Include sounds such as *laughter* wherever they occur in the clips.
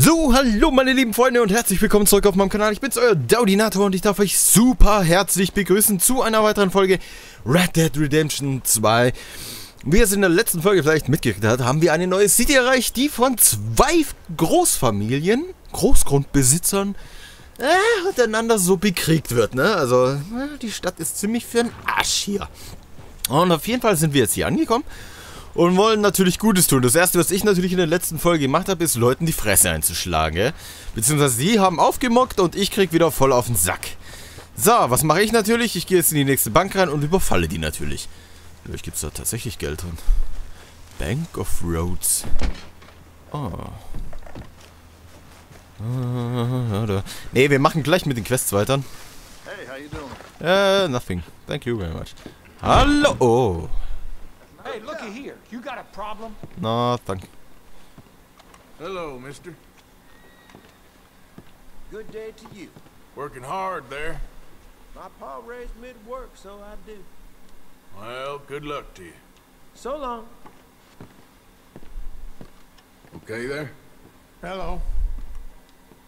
So, hallo meine lieben Freunde und herzlich willkommen zurück auf meinem Kanal. Ich bin's, euer Daudinator und ich darf euch super herzlich begrüßen zu einer weiteren Folge Red Dead Redemption 2. Wie ihr es in der letzten Folge vielleicht mitgekriegt habt, haben wir eine neue City erreicht, die von zwei Großfamilien, Großgrundbesitzern, äh, untereinander so bekriegt wird, ne? Also, äh, die Stadt ist ziemlich für den Arsch hier. Und auf jeden Fall sind wir jetzt hier angekommen und wollen natürlich Gutes tun. Das erste, was ich natürlich in der letzten Folge gemacht habe, ist Leuten die Fresse einzuschlagen. Gell? Beziehungsweise sie haben aufgemockt und ich krieg wieder voll auf den Sack. So, was mache ich natürlich? Ich gehe jetzt in die nächste Bank rein und überfalle die natürlich. Vielleicht gibt es da tatsächlich Geld drin. Bank of Roads. Oh. Ne, wir machen gleich mit den Quests weiter. Hey, how you doing? Äh, nothing. Thank you very much. Hallo. Oh. Hey, looky here. You got a problem? Na, danke. Hello, mister. Good day to you. Working hard there. My pa raised me to work, so I do. Well, good luck to you. So long. Okay there? Hello.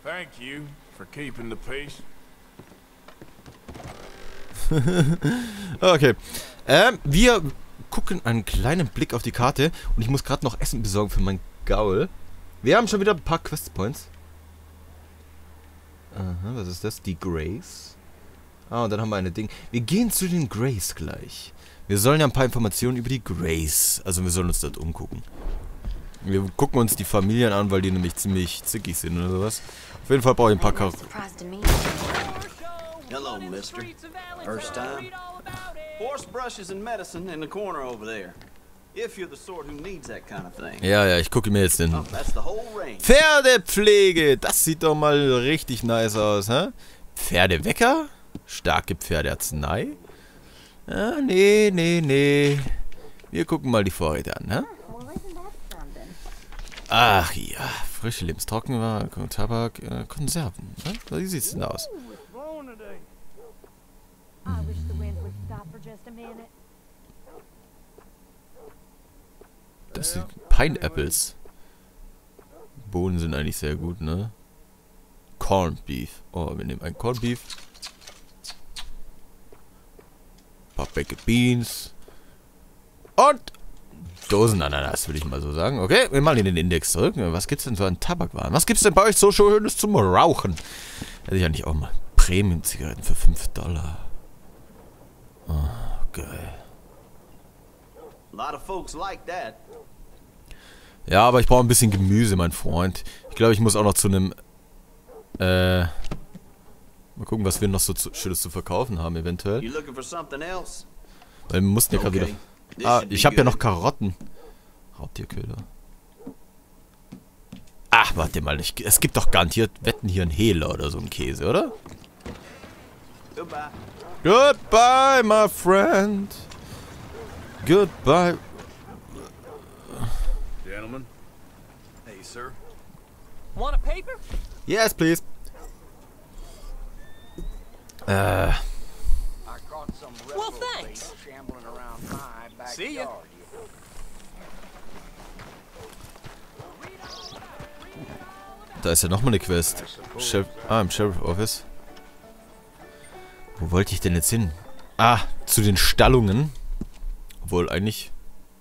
Thank you for keeping the peace. *laughs* Okay. Ähm, wir gucken einen kleinen Blick auf die Karte und ich muss gerade noch Essen besorgen für meinen Gaul. Wir haben schon wieder ein paar Questpoints. Aha, was ist das? Die Grace. Ah, und dann haben wir eine Ding. Wir gehen zu den Grace gleich. Wir sollen ja ein paar Informationen über die Grace. Also wir sollen uns dort umgucken. Wir gucken uns die Familien an, weil die nämlich ziemlich zickig sind oder sowas. Auf jeden Fall brauche ich ein paar Kar surprised to meet Hello, mister. First time? Horse brushes and medicine in the corner over there. If you're the sort who needs that kind of thing. Ja, ja, ich gucke mir jetzt den Oh, that's the whole range. Pferdepflege, das sieht doch mal richtig nice aus, hä? Pferdewecker? Starke Pferdearznei? Ah, nee, nee, nee. Wir gucken mal die Vorräte an, hä? Ach ja, frische Lebenstrockenware, Tabak, äh, Konserven. Ne? Wie sieht's denn aus? I wish the wind would stop for just a minute. Das sind Pineapples. Bohnen sind eigentlich sehr gut, ne? Corned Beef. Oh, wir nehmen ein Corned Beef. Paar Baked Beans. Und Dosenananas, würde ich mal so sagen. Okay, wir machen den Index zurück. Was gibt's denn so an Tabakwaren? Was gibt's denn bei euch so schönes zum Rauchen? Hätte ich nicht auch mal Premium-Zigaretten für 5 Dollar. Oh, geil. A lot of folks like that. Ja, aber ich brauche ein bisschen Gemüse, mein Freund. Ich glaube, ich muss auch noch zu einem... Äh... Mal gucken, was wir noch so zu, Schönes zu verkaufen haben, eventuell. Weil wir mussten ja gerade wieder... Okay. Ah, ich habe ja noch Karotten. Raubtierköder. Ach, warte mal. Ich, es gibt doch garantiert Wetten hier einen Hehler oder so ein Käse, oder? Goodbye. Goodbye, my friend. Goodbye. Gentlemen. Hey, sir. Want a paper? Yes, please. I caught some well, thanks. shambling around my See ya. backyard. da ist ja nochmal eine Quest. Sheriff, ah, im Sheriff Office. Wo wollte ich denn jetzt hin? Ah, zu den Stallungen. Obwohl, eigentlich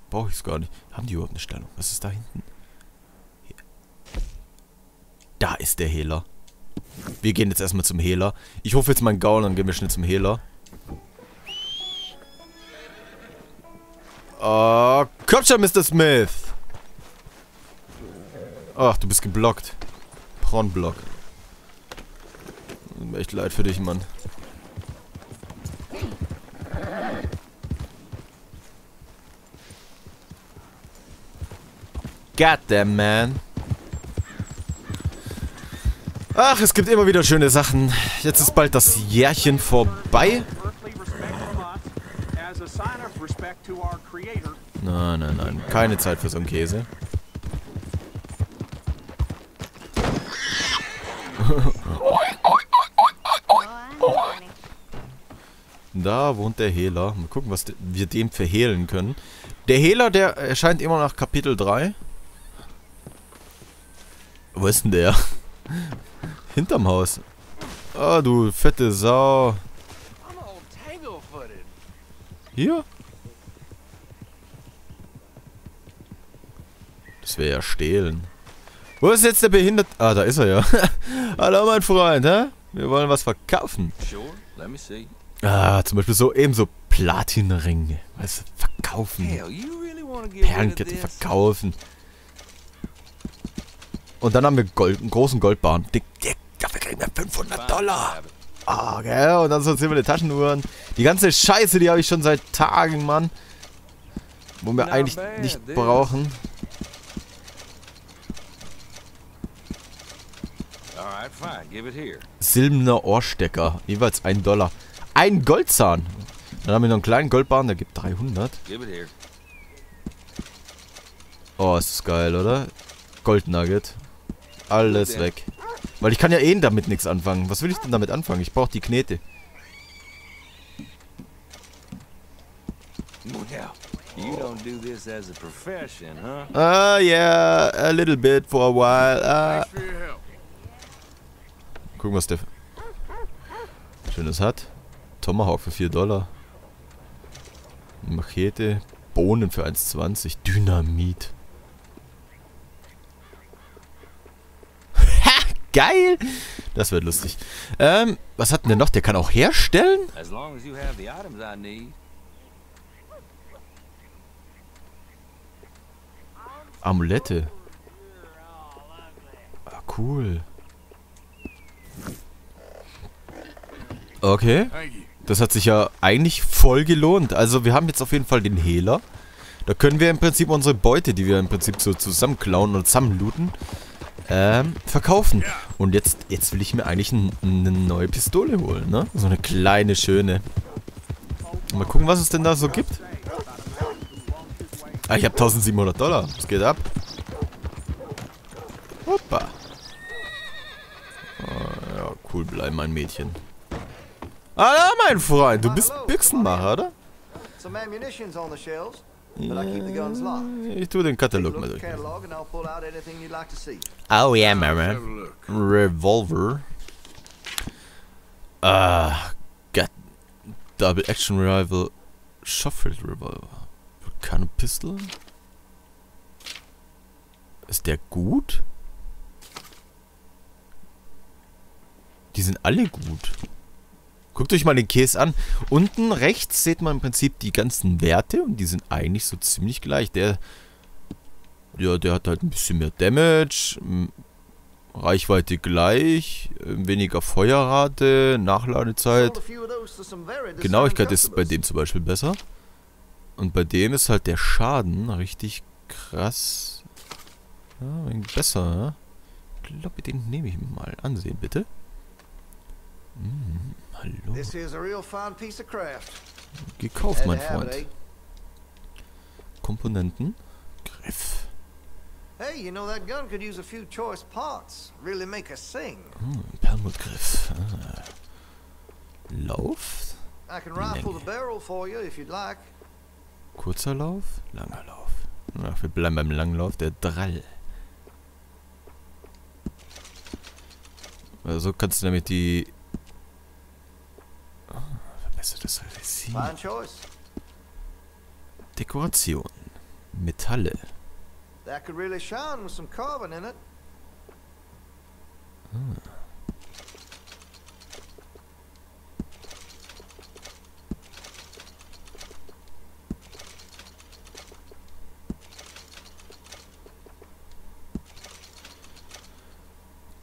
brauche ich es gar nicht. Haben die überhaupt eine Stallung? Was ist da hinten? Hier. Da ist der Hehler. Wir gehen jetzt erstmal zum Hehler. Ich rufe jetzt meinen Gaul, dann gehen wir schnell zum Hehler. Oh, komm schon, Mr. Smith. Ach, du bist geblockt. Mir echt leid für dich, Mann. Goddamn, man. Ach, es gibt immer wieder schöne Sachen. Jetzt ist bald das Jährchen vorbei. Nein, nein, nein. Keine Zeit für so einen Käse. Da wohnt der Hehler. Mal gucken, was wir dem verhehlen können. Der Hehler, der erscheint immer nach Kapitel 3. Wo ist denn der? *laughs* Hinterm Haus. Ah, du fette Sau. Hier? Das wäre ja stehlen. Wo ist jetzt der Behinderte? Ah, da ist er ja. *laughs* Hallo, mein Freund, hä? Wir wollen was verkaufen. Ah, zum Beispiel so ebenso Platinringe. Was verkaufen. Hell, you really want to get rid of Perlenkette this? verkaufen. Und dann haben wir Gold, einen großen Goldbarren. Dick, dick, dafür kriegen wir 500 Dollar. Ah, gell? Und dann so silberne Taschenuhren. Die ganze Scheiße, die habe ich schon seit Tagen, Mann. Wo wir eigentlich nicht brauchen. Silberner Ohrstecker. Jeweils ein Dollar. Ein Goldzahn. Dann haben wir noch einen kleinen Goldbarren, der gibt 300. Give it here. Oh, ist das geil, oder? Goldnugget. Alles weg. Weil ich kann ja eh damit nichts anfangen. Was will ich denn damit anfangen? Ich brauche die Knete. Ah, yeah, a little bit for a while. Ah. Help. Gucken, was der Schönes hat. Tomahawk für 4 Dollar. Machete. Bohnen für 1,20. Dynamit. Geil! Das wird lustig. Ähm, was hat denn der noch? Der kann auch herstellen? As long as you have the items I need. Amulette. Ah, cool. Okay. Das hat sich ja eigentlich voll gelohnt. Also wir haben jetzt auf jeden Fall den Hehler. Da können wir im Prinzip unsere Beute, die wir im Prinzip so zusammenklauen und zusammenlooten, ähm, verkaufen. Und jetzt, jetzt will ich mir eigentlich ein, eine neue Pistole holen, ne? So eine kleine, schöne. Mal gucken, was es denn da so gibt. Ah, ich habe 1700 Dollar. Was geht ab? Hoppa. Ah, ja, cool bleiben, mein Mädchen. Hallo, mein Freund. Du bist Büchsenmacher, oder? Some ammunition's on the shelves, but I keep the guns locked. Ich tu den Take a Katalog look mal at the durch. catalog and I'll pull out anything you'd like to see. Oh yeah, Have Mama. a look. Revolver. Ah, got Double Action Rifle. Shotfield Revolver. Keine Pistol. Ist der gut? Die sind alle gut. Guckt euch mal den Case an. Unten rechts seht man im Prinzip die ganzen Werte und die sind eigentlich so ziemlich gleich. Der, ja, der hat halt ein bisschen mehr Damage, Reichweite gleich, äh, weniger Feuerrate, Nachladezeit. Genauigkeit ist bei dem zum Beispiel besser. Und bei dem ist halt der Schaden richtig krass. Ja, besser? Ich glaube, den nehme ich mal. Ansehen, bitte. Hm, hallo. This is a real fine piece of craft. Gekauft, mein Freund. Komponenten. Griff. Hey, you know that gun could use a few choice parts. Really make us sing. Hm, Perlmuttgriff. Ah. Lauf. I can rifle the barrel for you if you'd like. Kurzer Lauf. Langer Lauf. Ach, wir bleiben beim langen Lauf. Der Drall. Also kannst du damit die... Ah, verbessertes Resin. Dekoration. Metalle. That could really shine with some carbon in it.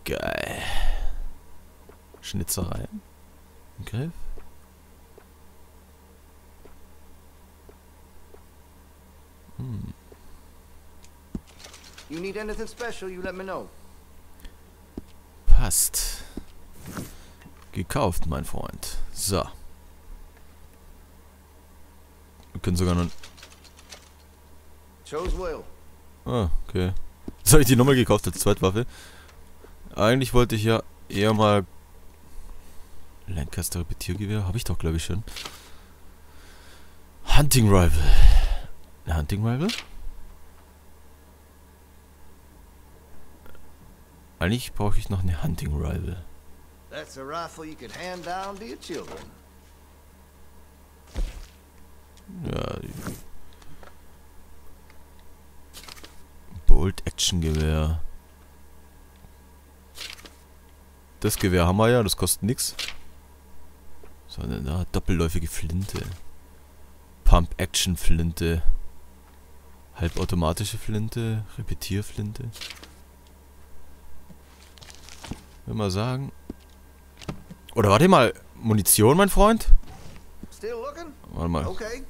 Geil. Schnitzerei. Griff. You need anything special, you let me know. Passt. Gekauft, mein Freund. So. Wir können sogar noch... Ah, okay. Das habe ich die nochmal gekauft als Zweitwaffe. Eigentlich wollte ich ja eher mal... Lancaster Repetiergewehr. Habe ich doch, glaube ich, schon. Hunting Rifle. Eine Hunting Rifle? Eigentlich brauche ich noch eine Hunting Rifle. That's a rifle you could hand down to your children. Ja. Bolt Action Gewehr. Das Gewehr haben wir ja, das kostet nix. So, eine da, doppelläufige Flinte. Pump Action Flinte. Halbautomatische Flinte, Repetierflinte. Will mal sagen. Oder warte mal, Munition, mein Freund? Still looking? Warte mal. Okay.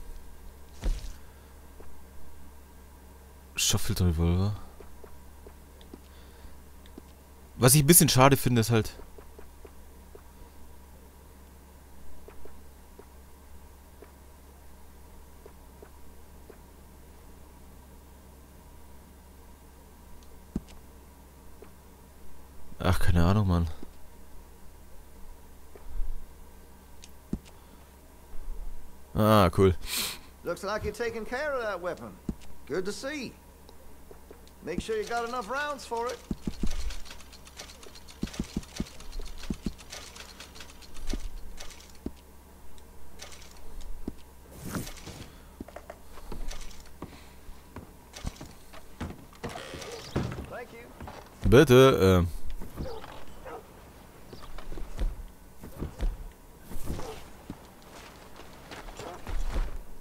Shotfilter-Revolver. Was ich ein bisschen schade finde, ist halt. Keine Ahnung, Mann. Ah, cool. Looks like you're taking care of that weapon. Good to see. Make sure you got enough rounds for it. Bitte, äh.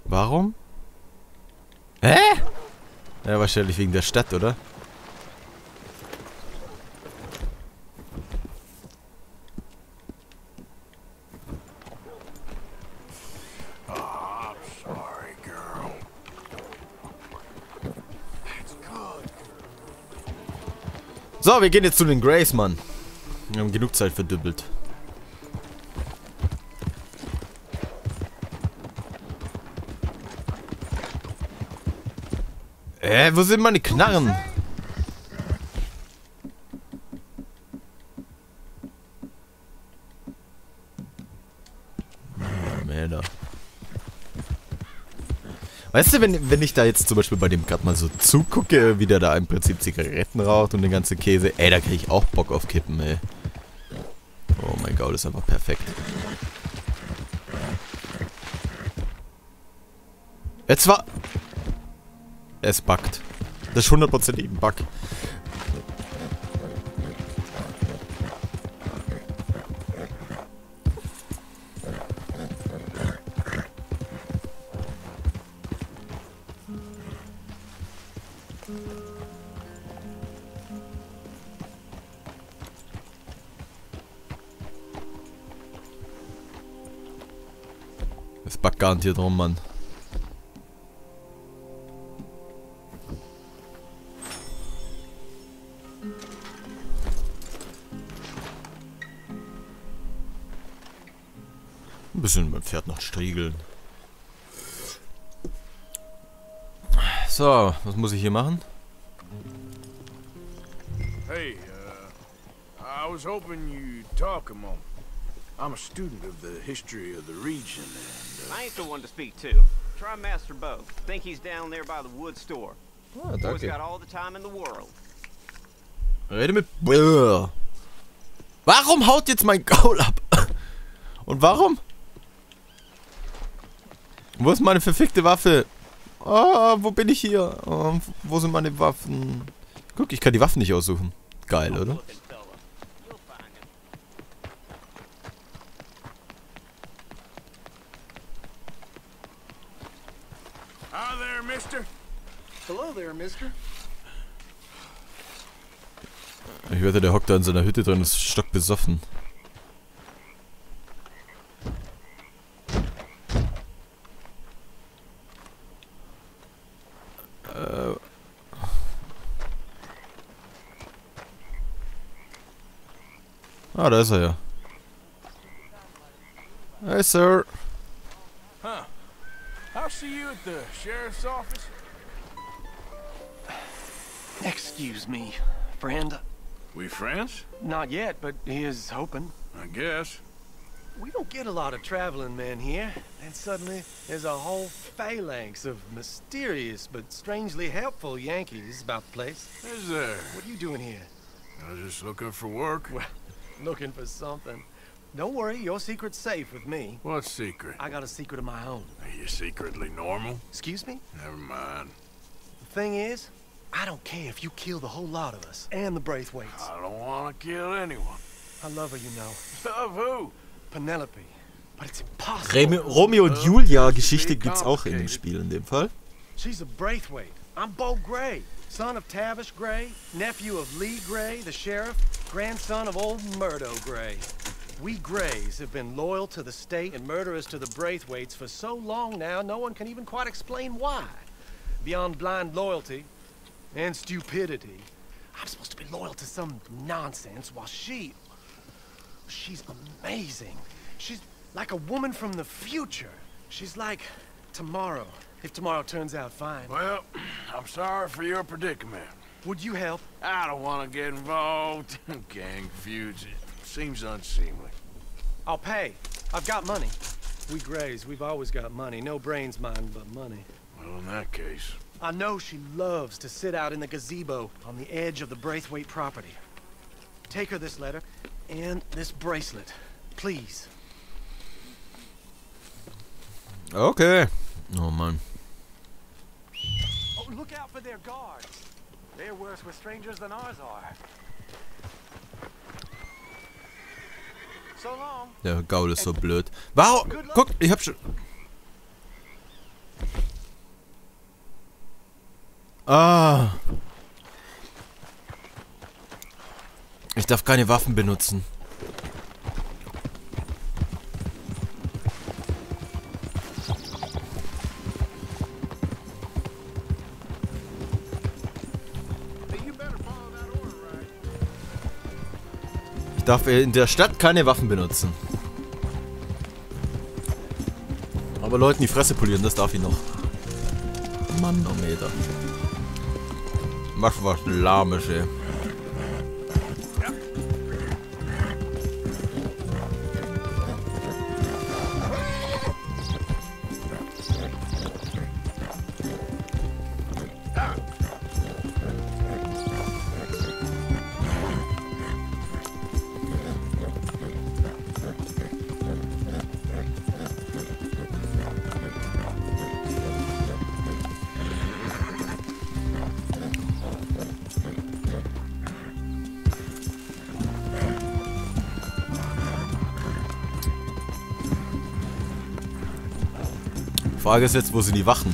Warum? Hä? Ja, wahrscheinlich wegen der Stadt, oder? So, wir gehen jetzt zu den Grays, Mann. Wir haben genug Zeit verdübbelt. Äh, wo sind meine Knarren? Mäder. Weißt du, wenn, wenn ich da jetzt zum Beispiel bei dem gerade mal so zugucke, wie der da im Prinzip Zigaretten raucht und den ganzen Käse, ey, da krieg ich auch Bock auf Kippen, ey. Oh mein Gott, das ist einfach perfekt. Jetzt war... Es buggt. Das ist hundertprozentig ein Bug. Es buggt garantiert rum, Mann. Bisschen mein Pferd noch striegeln. So, was muss ich hier machen? Hey, uh, I was hoping you'd talk a moment. I'm a student of the history of the region, and uh, I ain't the one to speak to. Try Master Bo. Think he's down there by the wood store. Ah, Boy's got all the time in the world. Rede mit... Brrr. Warum haut jetzt mein Gaul ab? Und warum? Wo ist meine verfickte Waffe? Ah, wo bin ich hier? Ah, wo sind meine Waffen? Guck, ich kann die Waffen nicht aussuchen. Geil, oder? Ich wette, der hockt da in seiner Hütte drin und ist stockbesoffen. Ah, da ist er ja. Hey, Sir. Huh. I'll see you at the sheriff's office. Excuse me, friend. We friends? Not yet, but he is hoping. I guess. We don't get a lot of traveling men here, and suddenly there's a whole phalanx of mysterious but strangely helpful Yankees about the place. Is there? What are you doing here? I was just looking for work. Well, looking for something. Don't worry, your secret's safe with me. What secret? I got a secret of my own. Are you secretly normal? Excuse me? Never mind. The thing is, I don't care if you kill the whole lot of us and the Braithwaites. I don't want to kill anyone. I love her, you know. Of who? Penelope. But it's impossible. Remi Romeo und Julia Geschichte gibt's auch in dem Spiel in dem Fall. She's a Braithwaite. I'm Bo Gray, son of Tavish Gray, nephew of Lee Gray, the sheriff, grandson of old Murdo Gray. We Grays have been loyal to the state and murderers to the Braithwaites for so long now, no one can even quite explain why. Beyond blind loyalty and stupidity, I'm supposed to be loyal to some nonsense while she... She's amazing. She's like a woman from the future. She's like tomorrow, if tomorrow turns out fine. Well, I'm sorry for your predicament. Would you help? I don't want to get involved in *laughs* gang feuds. It seems unseemly. I'll pay. I've got money. We Grays, we've always got money. No brains, mind, but money. Well, in that case, I know she loves to sit out in the gazebo on the edge of the Braithwaite property. Take her this letter and this bracelet, please. Okay. Oh Mann. Out for their guards. They're worse with strangers than ours are. So long. Der Gaul ist so blöd. Warum? Guck, ich hab schon... Ah. Ich darf keine Waffen benutzen. Darf in der Stadt keine Waffen benutzen. Aber Leuten die Fresse polieren, das darf ich noch. Manometer. Mach was lahmisch, ey. Frage ist jetzt, wo sind die Wachen?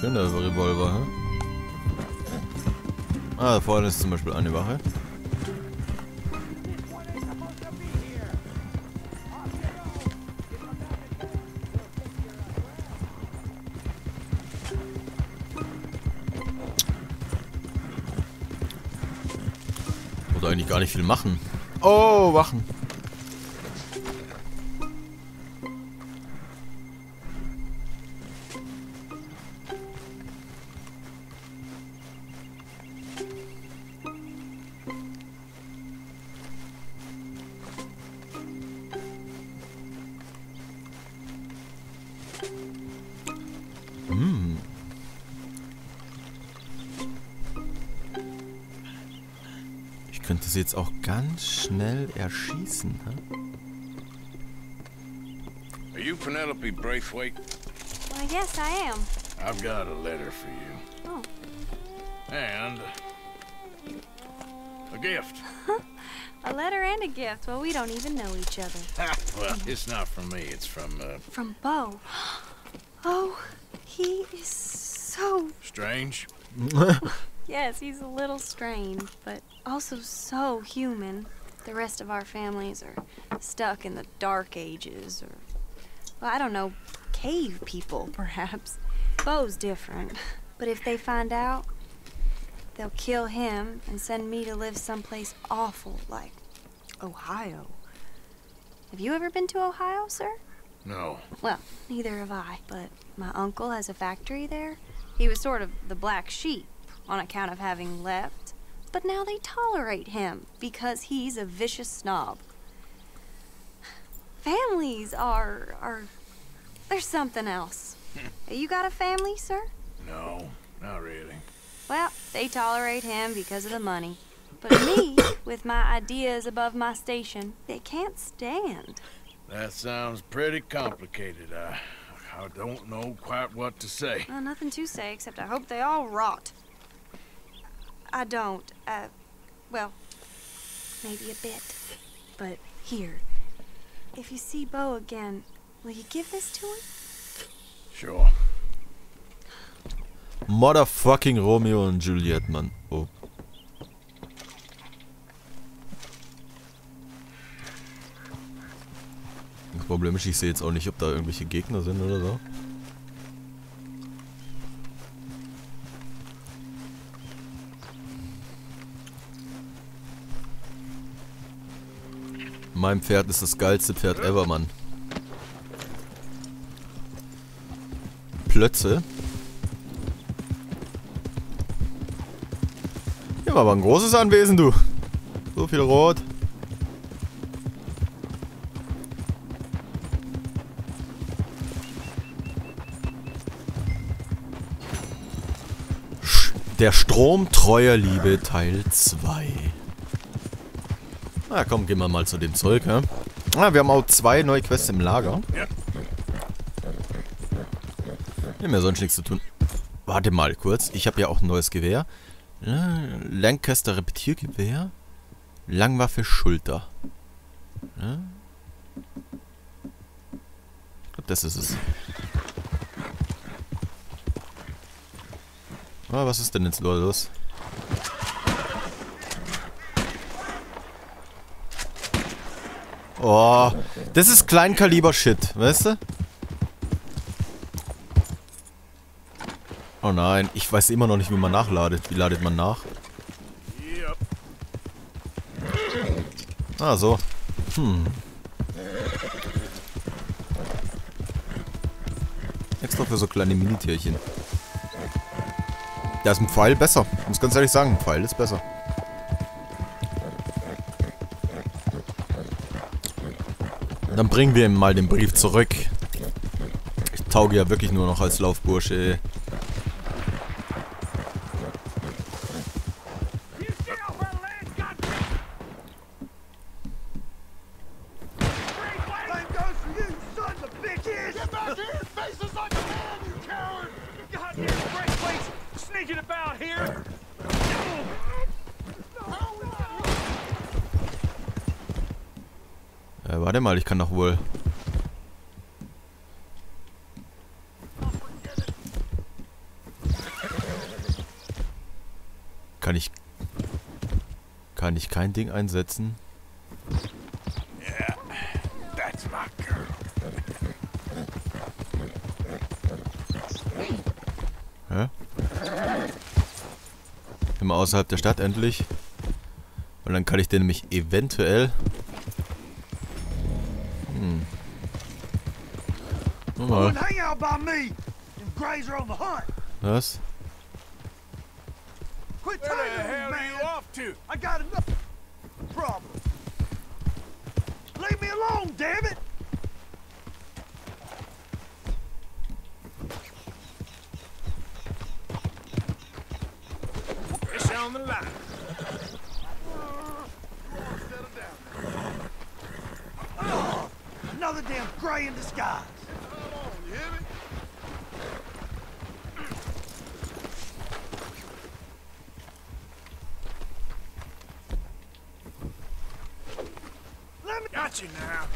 Schöner Revolver, hä? Ah, da vorne ist zum Beispiel eine Wache. Gar nicht viel machen. Oh, Wachen. Könnte sie jetzt auch ganz schnell erschießen. Ne? are you Penelope Braithwaite? Why, yes, I am. I've got a letter for you. Oh. And a gift. *laughs* A letter and a gift. Well, we don't even know each other. *laughs* well, it's not from me. It's from uh, From Bo. *gasps* Oh, he is so. Strange. *laughs* Yes, he's a little strange, but also so human. The rest of our families are stuck in the dark ages, or. Well, I don't know, cave people, *laughs* perhaps. Bo's different. But if they find out, they'll kill him and send me to live someplace awful like Ohio. Have you ever been to Ohio, sir? No. Well, neither have I, but my uncle has a factory there. He was sort of the black sheep on account of having left, but now they tolerate him because he's a vicious snob. Families are are there's something else. Hmm. you got a family, sir? No, not really. Well, they tolerate him because of the money. But me, *coughs* with my ideas above my station, they can't stand. That sounds pretty complicated. I, I don't know quite what to say. Well, nothing to say except I hope they all rot. I don't. Uh, well, maybe a bit. But here, if you see Bo again, will you give this to him? Sure. Motherfucking Romeo und Juliet, Mann. Oh. Das Problem ist, ich sehe jetzt auch nicht, ob da irgendwelche Gegner sind oder so. Mein Pferd ist das geilste Pferd ever, Mann. Plötze. Hier war aber ein großes Anwesen, du. So viel Rot. Der Strom treuer Liebe Teil 2. Na komm, gehen wir mal zu dem Zeug, ja? Ah, wir haben auch zwei neue Quests im Lager. Ja. Haben ja sonst nichts zu tun. Warte mal kurz. Ich habe ja auch ein neues Gewehr. Lancaster Repetiergewehr. Langwaffe Schulter. Ja. Ich glaube, das ist es. Ah, was ist denn jetzt los? Oh, das ist Kleinkaliber-Shit, weißt du? Oh nein, ich weiß immer noch nicht, wie man nachladet. Wie ladet man nach? Ah, so. Hm. Extra für so kleine Minitierchen. Da ist ein Pfeil besser. Ich muss ganz ehrlich sagen, ein Pfeil ist besser. Dann bringen wir ihm mal den Brief zurück. Ich tauge ja wirklich nur noch als Laufbursche. ey. Same goes for you, sons of bitches! Get back here and face us like a man, you coward! Goddamn breakways sneaking about here. Äh, warte mal, ich kann doch wohl. Kann ich. Kann ich kein Ding einsetzen? Hä? Immer außerhalb der Stadt endlich. Und dann kann ich den nämlich eventuell. Guck Go Mal. hang out by me! Them Greys are on the hunt! Us? Quit Where the tagging me, hell are you man! off to? I got enough problems. Leave me alone, damn it! It's on the line. Another damn Grey in disguise. Got you now.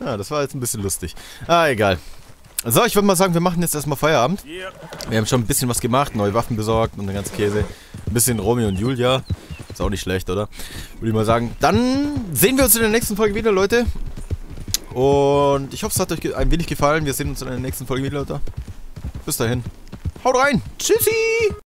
Ja, das war jetzt ein bisschen lustig. Ah, egal. So, ich würde mal sagen, wir machen jetzt erstmal Feierabend. Wir haben schon ein bisschen was gemacht, neue Waffen besorgt und den ganzen Käse. Ein bisschen Romeo und Julia. Auch nicht schlecht, oder? Würde ich mal sagen. Dann sehen wir uns in der nächsten Folge wieder, Leute. Und ich hoffe, es hat euch ein wenig gefallen. Wir sehen uns in der nächsten Folge wieder, Leute. Bis dahin. Haut rein. Tschüssi.